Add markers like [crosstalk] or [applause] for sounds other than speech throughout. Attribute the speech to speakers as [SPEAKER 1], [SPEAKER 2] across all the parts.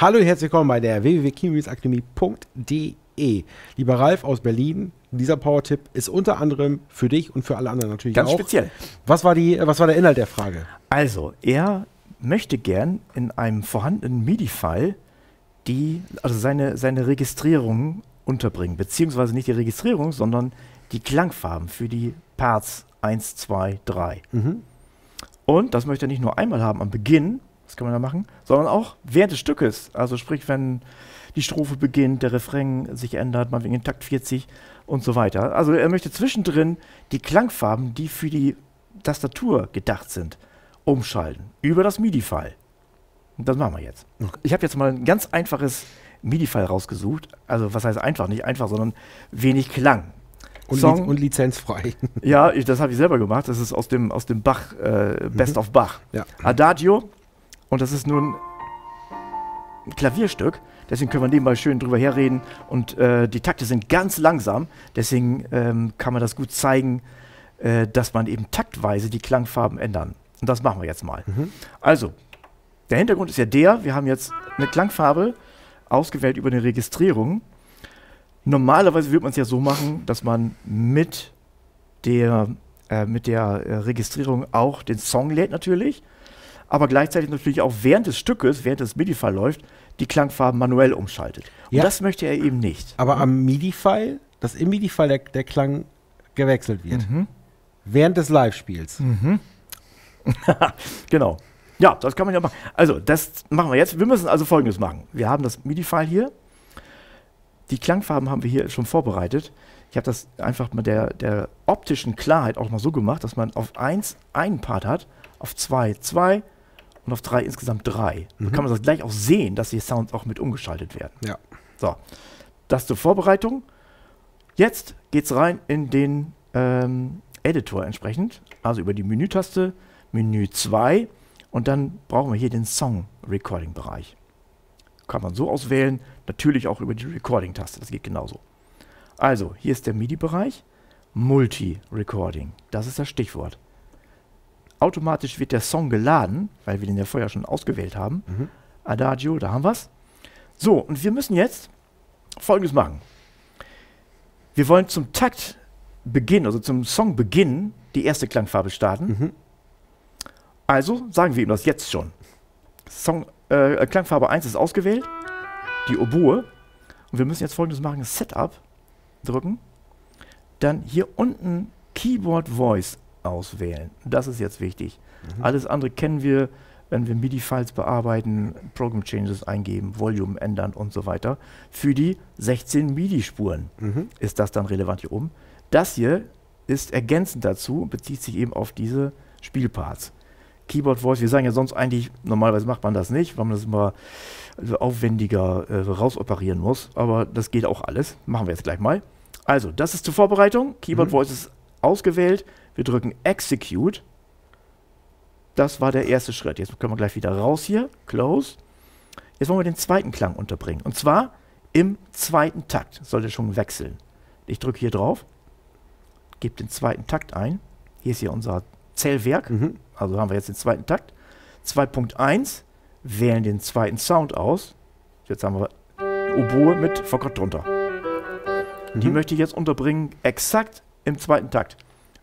[SPEAKER 1] Hallo und herzlich willkommen bei der www.kinomusakademie.de. Lieber Ralf aus Berlin, dieser Power-Tipp ist unter anderem für dich und für alle anderen natürlich
[SPEAKER 2] Ganz
[SPEAKER 1] auch.
[SPEAKER 2] speziell.
[SPEAKER 1] Was war, die, was war der Inhalt der Frage?
[SPEAKER 2] Also, er möchte gern in einem vorhandenen MIDI-File die, also seine, seine Registrierung unterbringen, beziehungsweise nicht die Registrierung, sondern die Klangfarben für die Parts 1, 2, 3.
[SPEAKER 1] Mhm.
[SPEAKER 2] Und das möchte er nicht nur einmal haben am Beginn, das kann man da machen, sondern auch während des Stückes. Also sprich, wenn die Strophe beginnt, der Refrain sich ändert, mal wegen den Takt 40 und so weiter. Also er möchte zwischendrin die Klangfarben, die für die Tastatur gedacht sind, umschalten über das MIDI-File. Und das machen wir jetzt. Ich habe jetzt mal ein ganz einfaches MIDI-File rausgesucht. Also was heißt einfach? Nicht einfach, sondern wenig Klang.
[SPEAKER 1] Und,
[SPEAKER 2] Song-
[SPEAKER 1] Liz und lizenzfrei.
[SPEAKER 2] Ja, ich, das habe ich selber gemacht. Das ist aus dem, aus dem Bach, äh, Best of Bach.
[SPEAKER 1] Ja.
[SPEAKER 2] Adagio. Und das ist nun ein Klavierstück. Deswegen können wir nebenbei schön drüber herreden. Und äh, die Takte sind ganz langsam. Deswegen ähm, kann man das gut zeigen, äh, dass man eben taktweise die Klangfarben ändern. Und das machen wir jetzt mal.
[SPEAKER 1] Mhm.
[SPEAKER 2] Also, der Hintergrund ist ja der, wir haben jetzt eine Klangfarbe ausgewählt über eine Registrierung. Normalerweise würde man es ja so machen, dass man mit der, äh, mit der äh, Registrierung auch den Song lädt natürlich, aber gleichzeitig natürlich auch während des Stückes, während das MIDI-File läuft, die Klangfarben manuell umschaltet.
[SPEAKER 1] Ja.
[SPEAKER 2] Und das möchte er eben nicht.
[SPEAKER 1] Aber am MIDI-File, dass im MIDI-File der, der Klang gewechselt wird.
[SPEAKER 2] Mhm.
[SPEAKER 1] Während des Live-Spiels. [laughs]
[SPEAKER 2] Genau. Ja, das kann man ja machen. Also, das machen wir jetzt. Wir müssen also folgendes machen. Wir haben das MIDI-File hier. Die Klangfarben haben wir hier schon vorbereitet. Ich habe das einfach mit der, der optischen Klarheit auch mal so gemacht, dass man auf 1 einen Part hat, auf 2 2 und auf 3 insgesamt 3. Dann kann man das gleich auch sehen, dass die Sounds auch mit umgeschaltet werden.
[SPEAKER 1] Ja.
[SPEAKER 2] So, das zur Vorbereitung. Jetzt geht's rein in den ähm, Editor entsprechend, also über die Menütaste, Menü 2 und dann brauchen wir hier den Song-Recording-Bereich. Kann man so auswählen, natürlich auch über die Recording-Taste, das geht genauso. Also, hier ist der MIDI-Bereich, Multi-Recording, das ist das Stichwort. Automatisch wird der Song geladen, weil wir den ja vorher schon ausgewählt haben.
[SPEAKER 1] Mhm.
[SPEAKER 2] Adagio, da haben wir's. So, und wir müssen jetzt Folgendes machen. Wir wollen zum Taktbeginn, also zum Songbeginn, die erste Klangfarbe starten.
[SPEAKER 1] Mhm.
[SPEAKER 2] Also sagen wir ihm das jetzt schon. Song, äh, Klangfarbe 1 ist ausgewählt, die Oboe. Und wir müssen jetzt folgendes machen: Setup drücken. Dann hier unten Keyboard Voice auswählen. Das ist jetzt wichtig. Alles andere kennen wir, wenn wir MIDI-Files bearbeiten, Program Changes eingeben, Volume ändern und so weiter. Für die 16 MIDI-Spuren
[SPEAKER 1] Mhm.
[SPEAKER 2] ist das dann relevant hier oben. Das hier ist ergänzend dazu und bezieht sich eben auf diese Spielparts. Keyboard Voice, wir sagen ja sonst eigentlich, normalerweise macht man das nicht, weil man das immer also aufwendiger äh, rausoperieren muss, aber das geht auch alles. Machen wir jetzt gleich mal. Also, das ist zur Vorbereitung. Keyboard
[SPEAKER 1] Mhm.
[SPEAKER 2] Voice ist ausgewählt. Wir drücken Execute. Das war der erste Schritt. Jetzt können wir gleich wieder raus hier. Close. Jetzt wollen wir den zweiten Klang unterbringen. Und zwar im zweiten Takt. Sollte schon wechseln. Ich drücke hier drauf, gebe den zweiten Takt ein. Hier ist hier unser Zählwerk.
[SPEAKER 1] Mhm.
[SPEAKER 2] Also haben wir jetzt den zweiten Takt. 2.1, wählen den zweiten Sound aus. Jetzt haben wir Oboe mit Fagott drunter. Die
[SPEAKER 1] Mhm.
[SPEAKER 2] möchte ich jetzt unterbringen, exakt im zweiten Takt.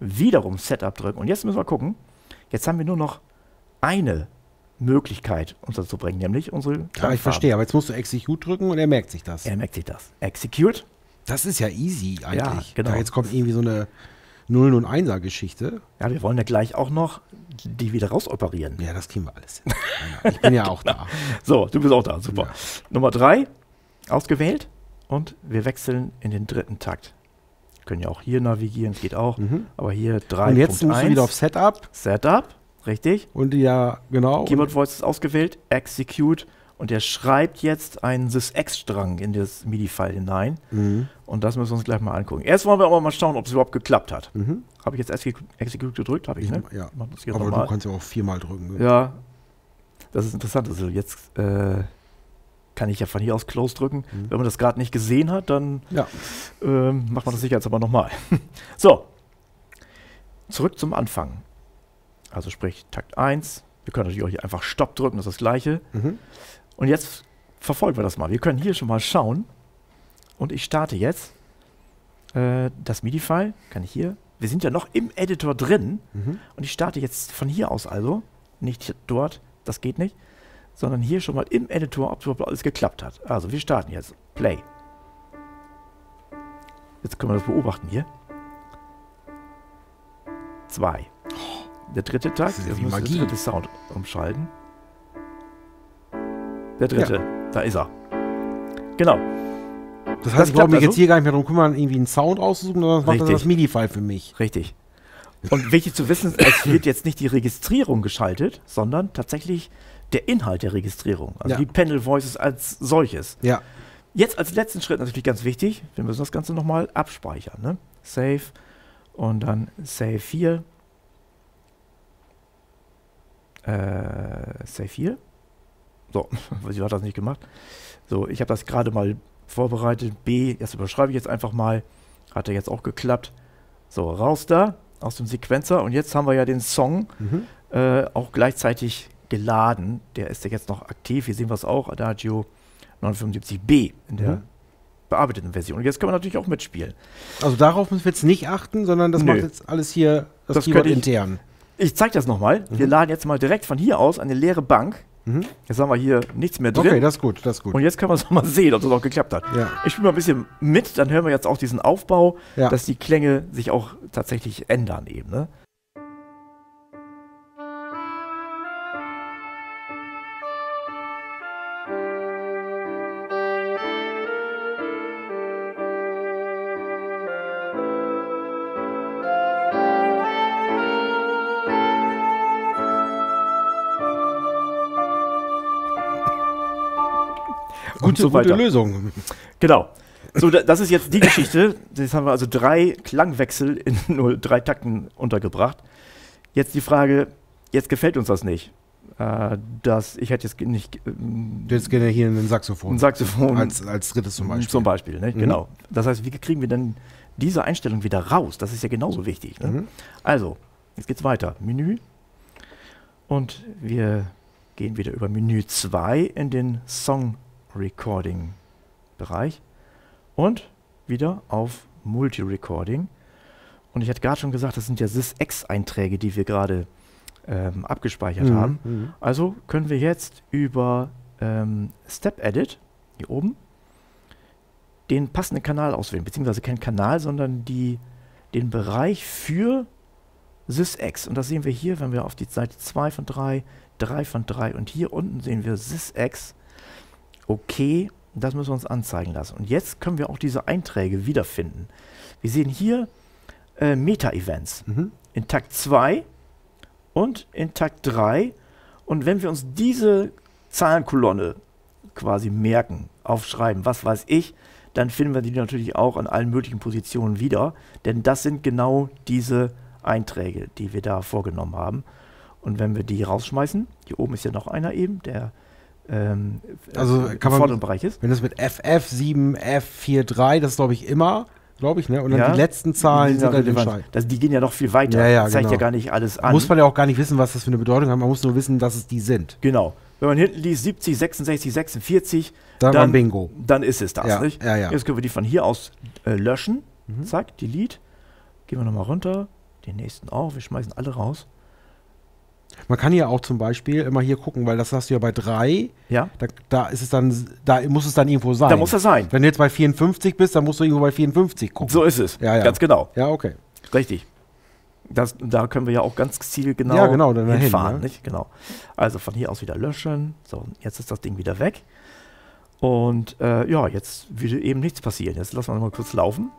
[SPEAKER 2] Wiederum Setup drücken. Und jetzt müssen wir gucken. Jetzt haben wir nur noch eine Möglichkeit unterzubringen, nämlich unsere
[SPEAKER 1] Ja, ich verstehe, aber jetzt musst du Execute drücken und er merkt sich das.
[SPEAKER 2] Er merkt sich das. Execute.
[SPEAKER 1] Das ist ja easy eigentlich.
[SPEAKER 2] genau.
[SPEAKER 1] Da jetzt kommt irgendwie so eine Nullen- und Einser-Geschichte.
[SPEAKER 2] Ja, wir wollen ja gleich auch noch die wieder rausoperieren.
[SPEAKER 1] Ja, das kriegen wir alles hin. Ja, ich bin ja auch [laughs] da.
[SPEAKER 2] So, du bist auch da, super.
[SPEAKER 1] Ja.
[SPEAKER 2] Nummer drei, ausgewählt. Und wir wechseln in den dritten Takt. Können ja auch hier navigieren, geht auch.
[SPEAKER 1] Mhm.
[SPEAKER 2] Aber hier 3.1.
[SPEAKER 1] Und jetzt musst du wieder auf Setup
[SPEAKER 2] Setup, richtig.
[SPEAKER 1] und ja, genau.
[SPEAKER 2] Keyboard Voice ist ausgewählt, Execute. Und er schreibt jetzt einen Sys-X-Strang in das MIDI-File hinein.
[SPEAKER 1] Mhm.
[SPEAKER 2] Und das müssen wir uns gleich mal angucken. Erst wollen wir aber mal schauen, ob es überhaupt geklappt hat.
[SPEAKER 1] Mhm.
[SPEAKER 2] Habe ich jetzt Execute, gedrückt? Habe ich, ne?
[SPEAKER 1] Ja. Aber
[SPEAKER 2] nochmal.
[SPEAKER 1] du kannst ja auch viermal drücken. ne?
[SPEAKER 2] Ja, das ist interessant. Also jetzt äh, kann ich ja von hier aus Close drücken.
[SPEAKER 1] Mhm.
[SPEAKER 2] Wenn man das gerade nicht gesehen hat, dann
[SPEAKER 1] Ja.
[SPEAKER 2] ähm, macht man das sicher jetzt aber nochmal. [laughs] so, zurück zum Anfang. Also sprich Takt 1. Wir können natürlich auch hier einfach Stopp drücken, das ist das gleiche.
[SPEAKER 1] Mhm.
[SPEAKER 2] Und jetzt verfolgen wir das mal. Wir können hier schon mal schauen. Und ich starte jetzt äh, das MIDI-File. Kann ich hier. Wir sind ja noch im Editor drin.
[SPEAKER 1] Mhm.
[SPEAKER 2] Und ich starte jetzt von hier aus also. Nicht dort, das geht nicht. Sondern hier schon mal im Editor, ob überhaupt alles geklappt hat. Also wir starten jetzt. Play. Jetzt können wir das beobachten hier. Zwei. Der dritte Takt.
[SPEAKER 1] Das ist ja
[SPEAKER 2] Jetzt
[SPEAKER 1] wie
[SPEAKER 2] muss der
[SPEAKER 1] Magie.
[SPEAKER 2] dritte Sound umschalten. Der dritte. Da ist er. Genau.
[SPEAKER 1] Das
[SPEAKER 2] Das
[SPEAKER 1] heißt, ich brauche mich
[SPEAKER 2] also?
[SPEAKER 1] jetzt hier gar nicht mehr darum kümmern, irgendwie einen Sound auszusuchen, sondern das macht
[SPEAKER 2] Richtig.
[SPEAKER 1] das MIDI-File für mich.
[SPEAKER 2] Richtig. Und wichtig zu wissen, es wird jetzt nicht die Registrierung geschaltet, sondern tatsächlich der Inhalt der Registrierung. Also
[SPEAKER 1] Ja.
[SPEAKER 2] die Panel Voices als solches.
[SPEAKER 1] Ja.
[SPEAKER 2] Jetzt als letzten Schritt natürlich ganz wichtig, wir müssen das Ganze nochmal abspeichern. Ne? Save und dann Save 4. Äh, Save 4. So, [laughs] sie hat das nicht gemacht. So, ich habe das gerade mal vorbereitet. B, das überschreibe ich jetzt einfach mal. Hat er jetzt auch geklappt. So, raus da aus dem Sequenzer. Und jetzt haben wir ja den Song
[SPEAKER 1] Mhm.
[SPEAKER 2] äh, auch gleichzeitig geladen. Der ist ja jetzt noch aktiv. Hier sehen wir es auch. Adagio 975b in der
[SPEAKER 1] Mhm.
[SPEAKER 2] bearbeiteten Version. Und jetzt können wir natürlich auch mitspielen.
[SPEAKER 1] Also darauf müssen wir jetzt nicht achten, sondern das
[SPEAKER 2] Nö.
[SPEAKER 1] macht jetzt alles hier das,
[SPEAKER 2] Das
[SPEAKER 1] Keyboard
[SPEAKER 2] ich-
[SPEAKER 1] intern.
[SPEAKER 2] Ich zeige das nochmal. Wir
[SPEAKER 1] Mhm.
[SPEAKER 2] laden jetzt mal direkt von hier aus eine leere Bank.
[SPEAKER 1] Mhm.
[SPEAKER 2] Jetzt haben wir hier nichts mehr drin.
[SPEAKER 1] Okay, das ist gut, das ist gut.
[SPEAKER 2] Und jetzt können wir es mal sehen, ob das auch geklappt hat.
[SPEAKER 1] ja.
[SPEAKER 2] Ich spiele mal ein bisschen mit, dann hören wir jetzt auch diesen Aufbau,
[SPEAKER 1] Ja.
[SPEAKER 2] dass die Klänge sich auch tatsächlich ändern eben. Ne?
[SPEAKER 1] Gute,
[SPEAKER 2] so
[SPEAKER 1] gute. Lösung.
[SPEAKER 2] Genau. So, da, das ist jetzt die Geschichte. Jetzt haben wir also drei Klangwechsel in [laughs] nur drei Takten untergebracht. Jetzt die Frage, jetzt gefällt uns das nicht. Äh, dass ich hätte jetzt nicht ähm,
[SPEAKER 1] hättest gerne hier einen Saxophon.
[SPEAKER 2] ein Saxophon
[SPEAKER 1] als, als drittes zum Beispiel.
[SPEAKER 2] Zum Beispiel, ne?
[SPEAKER 1] Mhm.
[SPEAKER 2] genau. Das heißt, wie kriegen wir denn diese Einstellung wieder raus? Das ist ja genauso wichtig. Ne?
[SPEAKER 1] Mhm.
[SPEAKER 2] Also, jetzt geht's weiter. Menü. Und wir gehen wieder über Menü 2 in den Song Recording Bereich und wieder auf Multi-Recording. Und ich hatte gerade schon gesagt, das sind ja SysX-Einträge, die wir gerade ähm, abgespeichert haben.
[SPEAKER 1] Mhm.
[SPEAKER 2] Also können wir jetzt über ähm, Step Edit, hier oben, den passenden Kanal auswählen, beziehungsweise kein Kanal, sondern die, den Bereich für SysX. Und das sehen wir hier, wenn wir auf die Seite 2 von 3, 3 von 3 und hier unten sehen wir SysX. Okay, das müssen wir uns anzeigen lassen. Und jetzt können wir auch diese Einträge wiederfinden. Wir sehen hier äh, Meta-Events
[SPEAKER 1] Mhm.
[SPEAKER 2] in Takt 2 und in Takt 3. Und wenn wir uns diese Zahlenkolonne quasi merken, aufschreiben, was weiß ich, dann finden wir die natürlich auch an allen möglichen Positionen wieder. Denn das sind genau diese Einträge, die wir da vorgenommen haben. Und wenn wir die rausschmeißen, hier oben ist ja noch einer eben, der ähm,
[SPEAKER 1] Also
[SPEAKER 2] äh,
[SPEAKER 1] kann man-
[SPEAKER 2] vorderen Bereich ist.
[SPEAKER 1] Wenn das mit FF7F43, das glaube ich immer, glaube ich, ne? Und dann
[SPEAKER 2] Ja.
[SPEAKER 1] die letzten Zahlen
[SPEAKER 2] Die
[SPEAKER 1] sind dann entscheidend.
[SPEAKER 2] das, die gehen ja noch viel weiter.
[SPEAKER 1] Ja, ja,
[SPEAKER 2] das zeigt ja
[SPEAKER 1] genau.
[SPEAKER 2] gar nicht alles an.
[SPEAKER 1] Muss man ja auch gar nicht wissen, was das für eine Bedeutung hat. Man muss nur wissen, dass es die sind.
[SPEAKER 2] Genau. Wenn man hinten liest 70, 66, 46,
[SPEAKER 1] Dann,
[SPEAKER 2] Dann-
[SPEAKER 1] dann Bingo.
[SPEAKER 2] dann ist es das,
[SPEAKER 1] Ja,
[SPEAKER 2] nicht?
[SPEAKER 1] ja, ja.
[SPEAKER 2] Jetzt können wir die von hier aus äh, löschen.
[SPEAKER 1] Mhm.
[SPEAKER 2] Zack, Delete. Gehen wir nochmal runter. Den nächsten auch. Wir schmeißen alle raus.
[SPEAKER 1] Man kann hier auch zum Beispiel immer hier gucken, weil das hast du ja bei 3,
[SPEAKER 2] Ja,
[SPEAKER 1] da, da ist es dann, da muss es dann irgendwo sein.
[SPEAKER 2] da muss er sein.
[SPEAKER 1] Wenn du jetzt bei 54 bist, dann musst du irgendwo bei 54 gucken.
[SPEAKER 2] So ist es.
[SPEAKER 1] Ja, ja.
[SPEAKER 2] Ganz genau.
[SPEAKER 1] Ja, okay.
[SPEAKER 2] Richtig. Das, da können wir ja auch ganz zielgenau
[SPEAKER 1] Ja, genau, dann dahin,
[SPEAKER 2] hinfahren.
[SPEAKER 1] ne?
[SPEAKER 2] Nicht? Genau. Also von hier aus wieder löschen. So, jetzt ist das Ding wieder weg. Und äh, ja, jetzt würde eben nichts passieren. Jetzt lassen wir mal kurz laufen.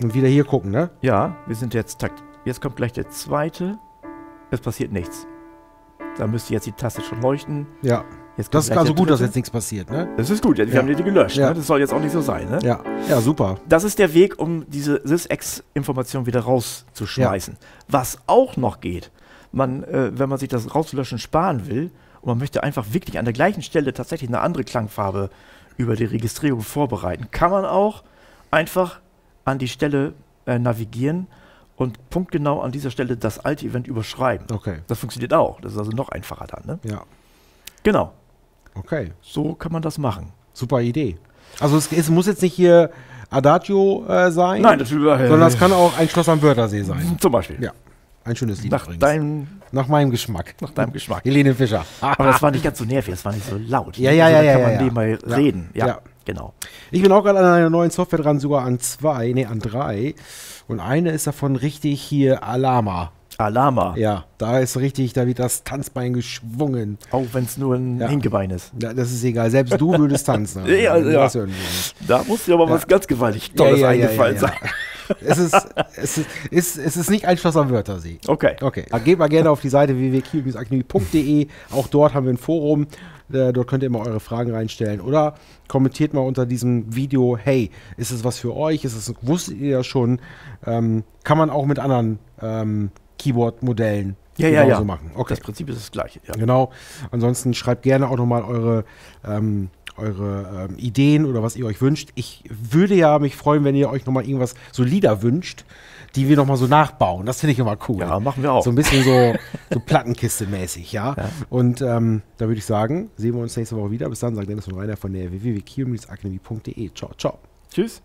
[SPEAKER 1] Und wieder hier gucken, ne?
[SPEAKER 2] Ja, wir sind jetzt Takt. Jetzt kommt gleich der zweite. Es passiert nichts. Da müsste jetzt die Taste schon leuchten.
[SPEAKER 1] Ja.
[SPEAKER 2] Jetzt
[SPEAKER 1] Das ist also gut, dass jetzt nichts passiert, ne?
[SPEAKER 2] Das ist gut, ja, wir
[SPEAKER 1] Ja.
[SPEAKER 2] haben die gelöscht.
[SPEAKER 1] Ja.
[SPEAKER 2] Ne? Das soll jetzt auch nicht so sein. Ne?
[SPEAKER 1] Ja. Ja, super.
[SPEAKER 2] Das ist der Weg, um diese SysX-Information wieder rauszuschmeißen. Was auch noch geht, man, äh, wenn man sich das rauslöschen sparen will und man möchte einfach wirklich an der gleichen Stelle tatsächlich eine andere Klangfarbe über die Registrierung vorbereiten, kann man auch einfach an die Stelle äh, navigieren und punktgenau an dieser Stelle das alte Event überschreiben.
[SPEAKER 1] Okay.
[SPEAKER 2] Das funktioniert auch. Das ist also noch einfacher dann. Ne?
[SPEAKER 1] Ja.
[SPEAKER 2] Genau.
[SPEAKER 1] Okay,
[SPEAKER 2] So kann man das machen.
[SPEAKER 1] super Idee. Also es, es muss jetzt nicht hier Adagio äh, sein,
[SPEAKER 2] Nein, natürlich.
[SPEAKER 1] sondern es kann auch ein Schloss am Wörthersee sein. [laughs]
[SPEAKER 2] Zum Beispiel.
[SPEAKER 1] Ja, ein schönes Lied
[SPEAKER 2] Nach,
[SPEAKER 1] übrigens.
[SPEAKER 2] deinem,
[SPEAKER 1] Nach meinem Geschmack.
[SPEAKER 2] nach deinem Geschmack.
[SPEAKER 1] Helene Fischer.
[SPEAKER 2] Aber das war nicht ganz so nervig, das war nicht so laut.
[SPEAKER 1] Ja, ja,
[SPEAKER 2] also,
[SPEAKER 1] ja,
[SPEAKER 2] da
[SPEAKER 1] ja,
[SPEAKER 2] kann
[SPEAKER 1] ja,
[SPEAKER 2] man
[SPEAKER 1] ja.
[SPEAKER 2] nebenbei
[SPEAKER 1] Ja.
[SPEAKER 2] reden. Ja,
[SPEAKER 1] Ja.
[SPEAKER 2] Genau.
[SPEAKER 1] Ich bin auch gerade an einer neuen Software dran, sogar an zwei, nee, an drei. Und eine ist davon richtig hier Alama.
[SPEAKER 2] Alama,
[SPEAKER 1] Ja, da ist richtig, da wird das Tanzbein geschwungen.
[SPEAKER 2] auch wenn es nur ein
[SPEAKER 1] Ja.
[SPEAKER 2] Hingebein ist.
[SPEAKER 1] Ja, das ist egal, selbst du würdest tanzen. [laughs]
[SPEAKER 2] Ja, ja. Da muss dir aber was ganz gewaltig Tolles eingefallen sein.
[SPEAKER 1] Es ist, es, ist, ist, es ist nicht ein Schloss am Wörthersee.
[SPEAKER 2] Okay.
[SPEAKER 1] Okay, dann geht mal gerne auf die Seite www.akademie.de. Auch dort haben wir ein Forum. Äh, dort könnt ihr immer eure Fragen reinstellen. Oder kommentiert mal unter diesem Video, hey, ist es was für euch? Ist es, wusstet ihr das schon? Ähm, kann man auch mit anderen ähm, Keyboard-Modellen
[SPEAKER 2] Ja, ja,
[SPEAKER 1] genauso
[SPEAKER 2] ja.
[SPEAKER 1] machen. Okay.
[SPEAKER 2] Das Prinzip ist das gleiche. Ja.
[SPEAKER 1] Genau. Ansonsten schreibt gerne auch nochmal eure, ähm, eure ähm, Ideen oder was ihr euch wünscht. Ich würde ja mich freuen, wenn ihr euch nochmal irgendwas so Lieder wünscht, die wir nochmal so nachbauen. Das finde ich immer cool.
[SPEAKER 2] Ja, machen wir auch.
[SPEAKER 1] So ein bisschen so, so Plattenkiste-mäßig, ja.
[SPEAKER 2] Ja.
[SPEAKER 1] Und ähm, da würde ich sagen, sehen wir uns nächste Woche wieder. Bis dann, sagt Dennis und Rainer von der www.akademie.de. Ciao, ciao.
[SPEAKER 2] Tschüss.